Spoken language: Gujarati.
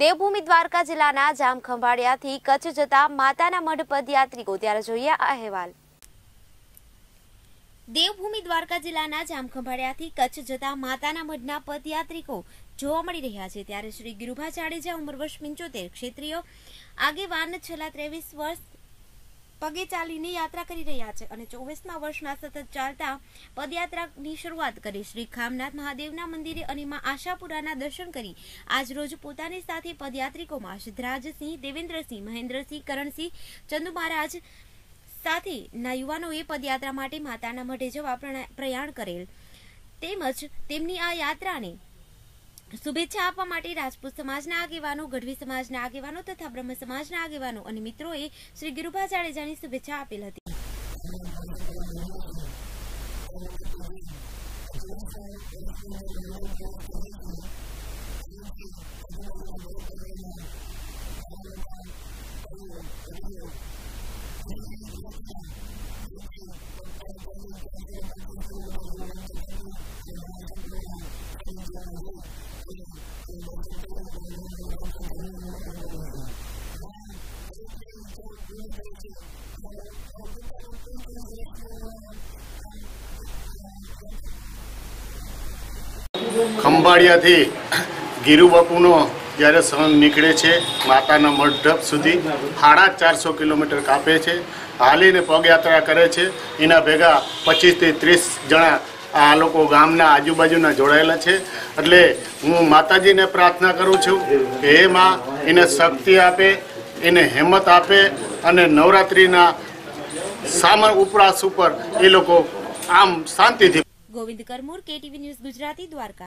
દેવભૂમિ દ્વારકા જિલ્લાના જામખંભાળિયાથી કચ્છ જતા માતાના મઢ પદયાત્રિકો ત્યારે જોઈએ આ અહેવાલ. દેવભૂમિ દ્વારકા જિલ્લાના જામખંભાળિયાથી કચ્છ જતા માતાના મઢના પદયાત્રિકો જોવા મળી રહ્યા છે. ત્યારે શ્રી ગિરુભા જાડેજા ઉંમર વર્ષ પંચોતેર, ક્ષેત્રીય આગેવાન છેલ્લા ત્રેવીસ વર્ષ પગે ચાલીને યાત્રા કરી રહ્યા છે અને ચોવીસમા વર્ષમાં સતત ચાલતા પદયાત્રાની શરૂઆત કરી. શ્રી ખામનાથ મહાદેવના મંદિરે અને માં આશાપુરાના દર્શન કરી. આજ રોજ પોતાની સાથે પદયાત્રિકોમાં સિદ્ધરાજસિંહ દેવેન્દ્રસિંહ, મહેન્દ્રસિંહ, કરણસિંહ, ચંદુ મહારાજ સાથે ના યુવાનોએ પદયાત્રા માટે માતાના મઢે જવા પ્રયાણ કરેલ. તેમજ તેમની આ યાત્રાને શુભેચ્છા આપવા માટે રાજપૂત સમાજના આગેવાનો, ગઢવી સમાજના આગેવાનો તથા બ્રહ્મ સમાજના આગેવાનો અને મિત્રોએ શ્રી ગિરુભા જાડેજાની શુભેચ્છા આપેલ હતી. ખંભાળિયાથી ગીરુબાપુનો જ્યારે સંઘ નીકળે છે, માતાના મંડપ સુધી સાડા ચારસો કિલોમીટર કાપે છે, હાલીને પગયાત્રા કરે છે, એના ભેગા પચીસથી ત્રીસ જણા આ લોકો ગામના આજુબાજુના જોડાયેલા છે. એટલે હું માતાજીને પ્રાર્થના કરું છું કે એ માં, એને શક્તિ આપે, એને હિંમત આપે અને નવરાત્રિના સામર ઉપરાસ ઉપર એ લોકો આમ શાંતિથી ગોવિંદ કરમૂર, કેટીવી ન્યૂઝ ગુજરાતી, દ્વારકા.